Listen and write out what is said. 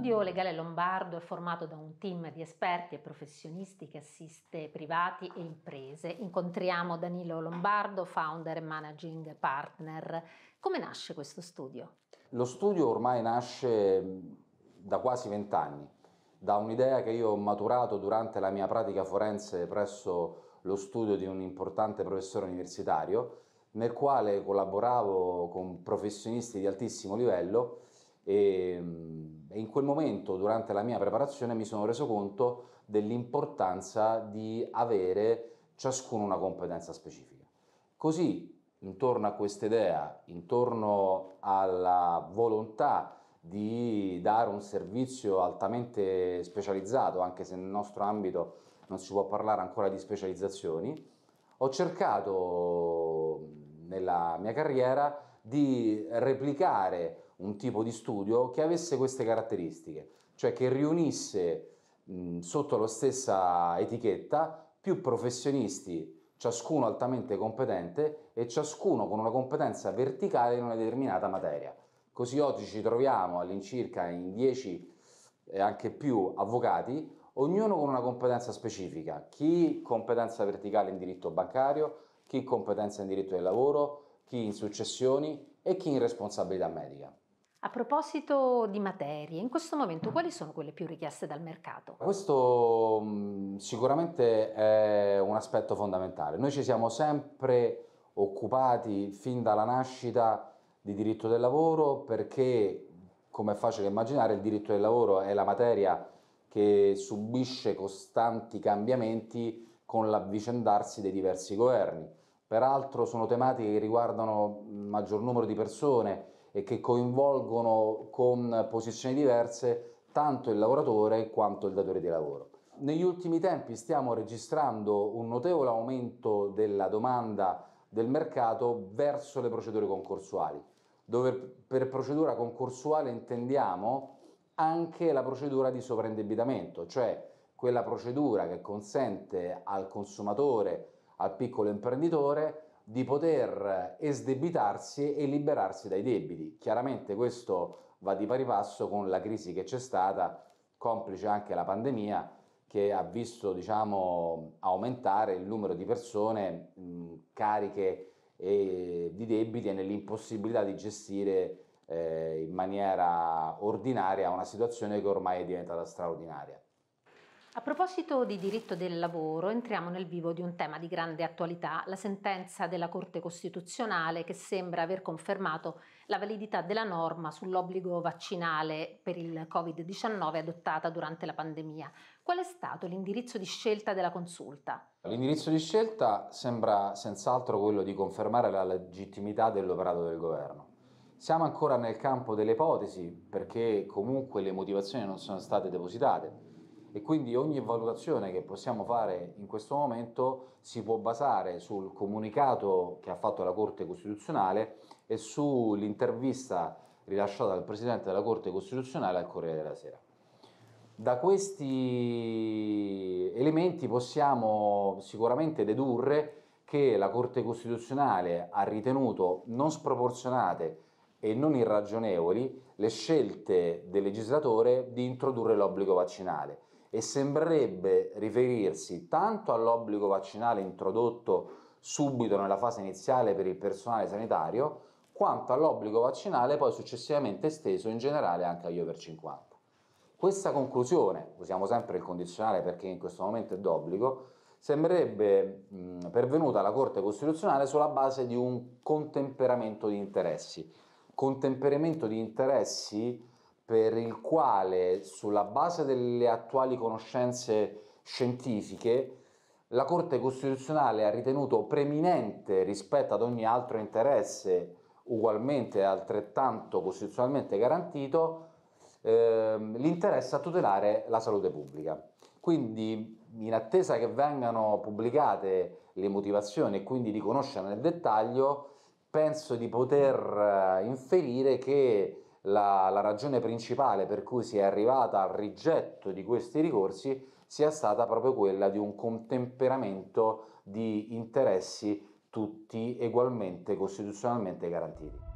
studio legale lombardo è formato da un team di esperti e professionisti che assiste privati e imprese. Incontriamo Danilo Lombardo, founder e managing partner. Come nasce questo studio? Lo studio ormai nasce da quasi vent'anni, da un'idea che io ho maturato durante la mia pratica forense presso lo studio di un importante professore universitario, nel quale collaboravo con professionisti di altissimo livello e, e, in quel momento, durante la mia preparazione, mi sono reso conto dell'importanza di avere ciascuno una competenza specifica. Così, intorno a questa idea, intorno alla volontà di dare un servizio altamente specializzato, anche se nel nostro ambito non si può parlare ancora di specializzazioni, ho cercato nella mia carriera di replicare un tipo di studio che avesse queste caratteristiche, cioè che riunisse mh, sotto la stessa etichetta più professionisti, ciascuno altamente competente e ciascuno con una competenza verticale in una determinata materia. Così oggi ci troviamo all'incirca in 10 e anche più avvocati, ognuno con una competenza specifica, chi competenza verticale in diritto bancario, chi competenza in diritto del lavoro, chi in successioni e chi in responsabilità medica. A proposito di materie, in questo momento quali sono quelle più richieste dal mercato? Questo mm, sicuramente è un aspetto fondamentale. Noi ci siamo sempre occupati fin dalla nascita di diritto del lavoro perché, come è facile immaginare, il diritto del lavoro è la materia che subisce costanti cambiamenti con l'avvicendarsi dei diversi governi. Peraltro sono tematiche che riguardano il maggior numero di persone e che coinvolgono con posizioni diverse tanto il lavoratore quanto il datore di lavoro. Negli ultimi tempi stiamo registrando un notevole aumento della domanda del mercato verso le procedure concorsuali, dove per procedura concorsuale intendiamo anche la procedura di sovraindebitamento, cioè quella procedura che consente al consumatore, al piccolo imprenditore, di poter esdebitarsi e liberarsi dai debiti. Chiaramente questo va di pari passo con la crisi che c'è stata, complice anche la pandemia, che ha visto diciamo, aumentare il numero di persone mh, cariche e, di debiti e nell'impossibilità di gestire eh, in maniera ordinaria una situazione che ormai è diventata straordinaria. A proposito di diritto del lavoro, entriamo nel vivo di un tema di grande attualità, la sentenza della Corte Costituzionale che sembra aver confermato la validità della norma sull'obbligo vaccinale per il Covid-19 adottata durante la pandemia. Qual è stato l'indirizzo di scelta della consulta? L'indirizzo di scelta sembra senz'altro quello di confermare la legittimità dell'operato del governo. Siamo ancora nel campo delle ipotesi perché comunque le motivazioni non sono state depositate e quindi ogni valutazione che possiamo fare in questo momento si può basare sul comunicato che ha fatto la Corte Costituzionale e sull'intervista rilasciata dal Presidente della Corte Costituzionale al Corriere della Sera. Da questi elementi possiamo sicuramente dedurre che la Corte Costituzionale ha ritenuto non sproporzionate e non irragionevoli le scelte del legislatore di introdurre l'obbligo vaccinale e sembrerebbe riferirsi tanto all'obbligo vaccinale introdotto subito nella fase iniziale per il personale sanitario, quanto all'obbligo vaccinale poi successivamente esteso in generale anche agli over 50. Questa conclusione, usiamo sempre il condizionale perché in questo momento è d'obbligo, sembrerebbe mh, pervenuta alla Corte Costituzionale sulla base di un contemperamento di interessi. Contemperamento di interessi per il quale sulla base delle attuali conoscenze scientifiche la Corte Costituzionale ha ritenuto preminente rispetto ad ogni altro interesse ugualmente altrettanto costituzionalmente garantito eh, l'interesse a tutelare la salute pubblica. Quindi in attesa che vengano pubblicate le motivazioni e quindi di conoscere nel dettaglio, penso di poter eh, inferire che la, la ragione principale per cui si è arrivata al rigetto di questi ricorsi sia stata proprio quella di un contemperamento di interessi tutti ugualmente costituzionalmente garantiti.